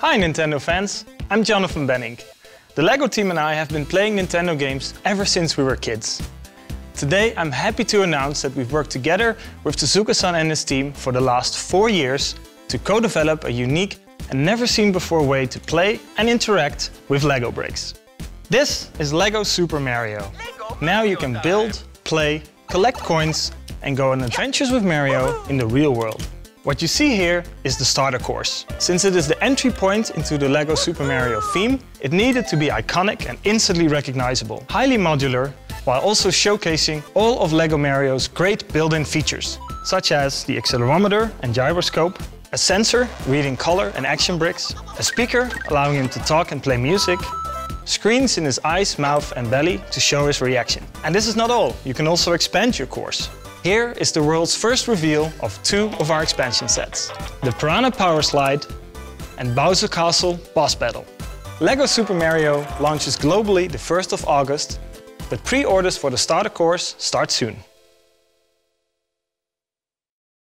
Hi Nintendo fans, I'm Jonathan Bennink. The LEGO team and I have been playing Nintendo games ever since we were kids. Today I'm happy to announce that we've worked together with Tezuka-san and his team for the last four years to co-develop a unique and never seen before way to play and interact with LEGO bricks. This is LEGO Super Mario. Now you can build, play, collect coins and go on adventures with Mario in the real world. What you see here is the starter course. Since it is the entry point into the LEGO Super Mario theme, it needed to be iconic and instantly recognizable. Highly modular, while also showcasing all of LEGO Mario's great built-in features, such as the accelerometer and gyroscope, a sensor reading color and action bricks, a speaker allowing him to talk and play music, screens in his eyes, mouth and belly to show his reaction. And this is not all, you can also expand your course. Here is the world's first reveal of two of our expansion sets. The Piranha Power Slide and Bowser Castle Boss Battle. LEGO Super Mario launches globally the 1st of August, but pre-orders for the starter course start soon.